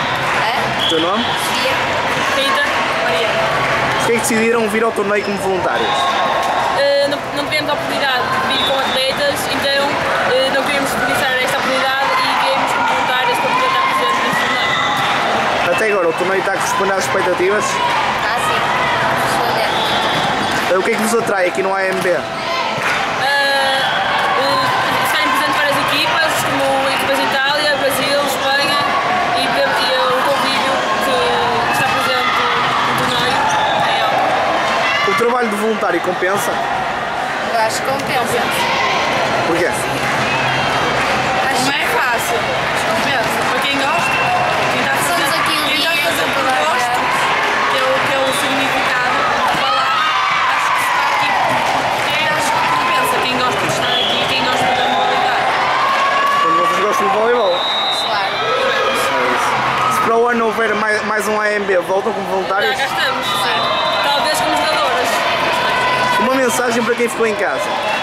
teu nome? É? O teu nome? Sofia? Rita, Mariana. Porquê é que decidiram vir ao torneio como voluntários? Uh, não, não tivemos a oportunidade de vir com atletas, então uh, não queríamos desperdiçar esta oportunidade e viemos como voluntários para poder estar presentes neste torneio. Até agora o torneio está a corresponder às expectativas? Ah, sim. Responder. O que é que vos atrai aqui no AMB? Uh, uh, estarem presentes várias equipas, como equipas de Itália, Brasil, Espanha e, ver- e o convívio que está presente no torneio é algo. O de voluntário compensa? Eu acho que compensa. Porquê? Acho Não é fácil, mas compensa. Para quem gosta, quem fazer, Somos aqui um quem dia, fazer por gosto, que é o, que é o significado de falar, acho que está aqui. Quem acho que compensa, quem gosta de estar aqui, quem gosta da modalidade. Quando vocês gostam de voleibol? Claro. É isso. Se para o ano houver mais, mais um AMB, voltam como Já voluntários? cá estamos, sim. Talvez como jogadoras. Mensagem para quem ficou em casa.